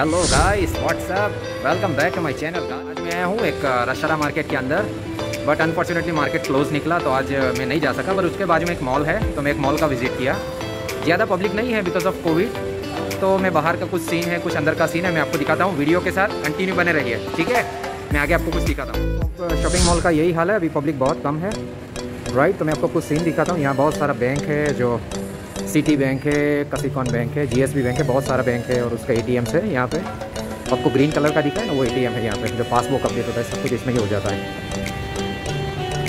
Hello guys what's up welcome back to my channel आज मैं आया हूँ एक रशरा मार्केट के अंदर बट अनफॉर्चुनेटली मार्केट क्लोज निकला तो आज मैं नहीं जा सका, पर उसके बाजू में एक मॉल है तो मैं एक मॉल का विज़िट किया। ज़्यादा पब्लिक नहीं है बिकॉज़ ऑफ़ कोविड तो मैं बाहर का कुछ सीन है, कुछ अंदर का सीन है, मैं आपको दिखाता हूँ वीडियो के साथ। कंटिन्यू बने रहिए, ठीक है? मैं आगे आपको कुछ दिखाता हूँ। तो शॉपिंग मॉल का यही हाल है, अभी पब्लिक बहुत कम है राइट तो मैं आपको कुछ सीन दिखाता हूँ। यहाँ बहुत सारा बैंक है जो सिटी बैंक है कसिकॉन बैंक है जीएसबी बैंक है, बहुत सारा बैंक है और उसका एटीएम है यहाँ पे। आपको ग्रीन कलर का दिखा है ना, वो एटीएम है यहाँ पे, जो पासबुक अपडेट होता है, सब कुछ इसमें ही हो जाता है।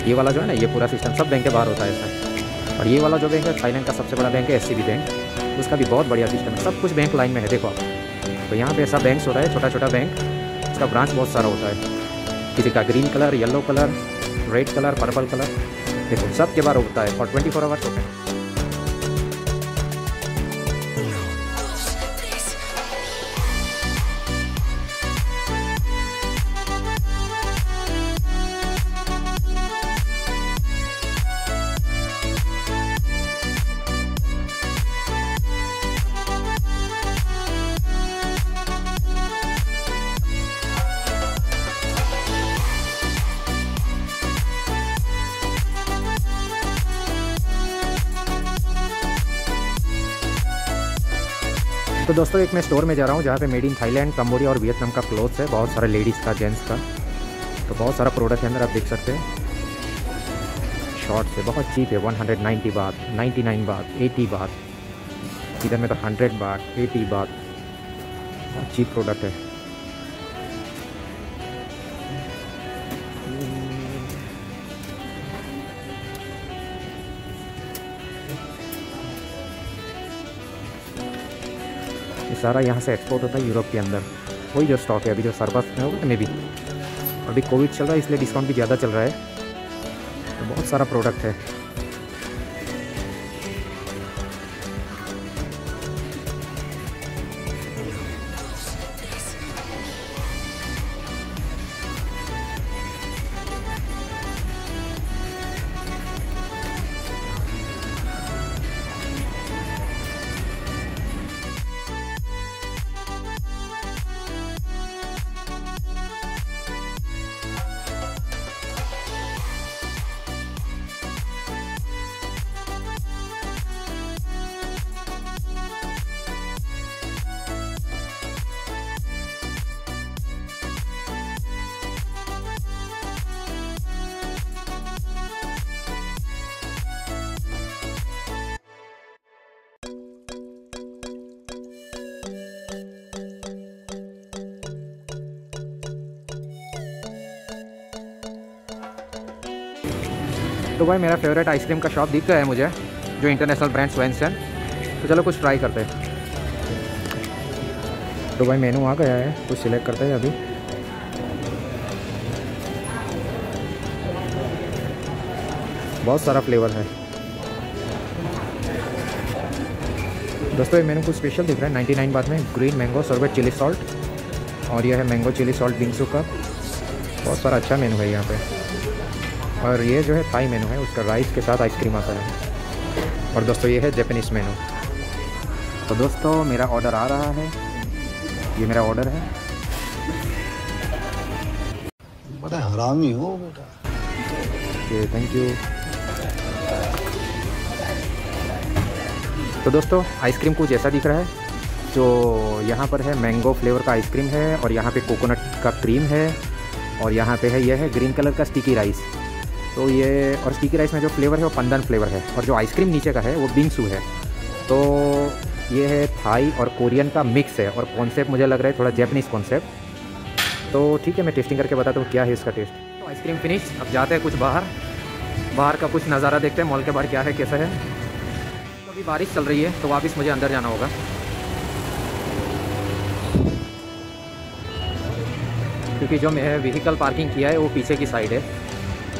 ये वाला जो है ना, ये पूरा सिस्टम सब बैंक के बाहर होता है इसमें और ये वाला जो बैंक है थाईलैंड का सबसे बड़ा बैंक है एससीबी बैंक उसका भी बहुत बढ़िया सिस्टम है, सब कुछ बैंक लाइन में है, देखो आप। तो यहाँ पे ऐसा बैंक्स होता है छोटा छोटा बैंक इसका ब्रांच बहुत सारा होता है। किसी का green colour yellow colour red colour purple colour देखो, सब के बार होता है फॉर ट्वेंटी फोर आवर्स होता है। तो दोस्तों, एक मैं स्टोर में जा रहा हूँ, जहाँ पे मेड इन थाईलैंड कम्बोडिया और वियतनाम का क्लोथ्स है। बहुत सारे लेडीज़ का जेंट्स का। तो बहुत सारा प्रोडक्ट है अंदर, आप देख सकते हैं। शॉर्ट्स है, बहुत चीप है। 190 बात 99 बात एटी बात इधर में तो 100 बात 80 बात बहुत चीप प्रोडक्ट है। सारा यहाँ से एक्सपोर्ट होता है यूरोप के अंदर। वही जो स्टॉक है, अभी जो सरपास है वो मे भी अभी कोविड चल रहा है, इसलिए डिस्काउंट भी ज़्यादा चल रहा है। तो बहुत सारा प्रोडक्ट है। तो भाई मेरा फेवरेट आइसक्रीम का शॉप दिख गया है मुझे, जो इंटरनेशनल ब्रांड स्वैंसन तो चलो कुछ ट्राई करते हैं। तो भाई मेनू आ गया है, कुछ सिलेक्ट करते हैं अभी। बहुत सारा फ्लेवर है। दोस्तों, ये मेनू कुछ स्पेशल दिख रहा है। 99 बाद में ग्रीन मैंगो सरबत चिली सॉल्ट और यह है मैंगो चिली सॉल्ट बिंगसू का बहुत सारा अच्छा मेनू है यहाँ पे। और ये जो है थाई मेनू है उसका राइस के साथ आइसक्रीम आता है। और दोस्तों ये है जैपनीज़ मेनू तो दोस्तों मेरा ऑर्डर आ रहा है। ये मेरा ऑर्डर है। बड़ा हरामी हो बेटा। ओके थैंक यू तो दोस्तों आइसक्रीम कुछ ऐसा दिख रहा है जो यहाँ पर है मैंगो फ्लेवर का आइसक्रीम है और यहाँ पे कोकोनट का क्रीम है और यहाँ पे है यह है ग्रीन कलर का स्टिकी राइस तो ये और स्टिकी राइस में जो फ्लेवर है वो पंदन फ्लेवर है और जो आइसक्रीम नीचे का है वो बिंगसू है। तो ये है थाई और कोरियन का मिक्स है और कॉन्सेप्ट मुझे लग रहा है थोड़ा जैपनीज़ कॉन्सेप्ट तो ठीक है, मैं टेस्टिंग करके बताता हूँ क्या है इसका टेस्ट तो आइसक्रीम फिनिश अब जाते हैं कुछ बाहर। बाहर का कुछ नज़ारा देखते हैं मॉल के बाहर क्या है, कैसा है। तो अभी बारिश चल रही है तो वापस मुझे अंदर जाना होगा। क्योंकि जो मैं व्हीकल पार्किंग किया है, वो पीछे की साइड है।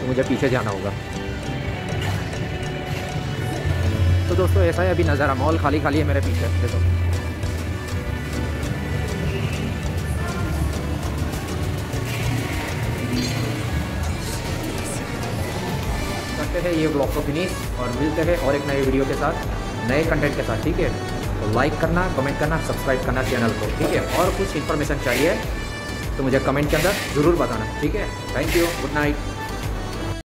तो मुझे पीछे जाना होगा। तो दोस्तों, ऐसा है, अभी नज़ारा मॉल खाली खाली है मेरे पीछे। देखो। करते हैं ये ब्लॉग को फिनिश और मिलते हैं और एक नए वीडियो के साथ, नए कंटेंट के साथ, ठीक है? तो लाइक करना कमेंट करना सब्सक्राइब करना चैनल को, ठीक है? और कुछ इन्फॉर्मेशन चाहिए तो मुझे कमेंट के अंदर ज़रूर बताना, ठीक है? Thank you good night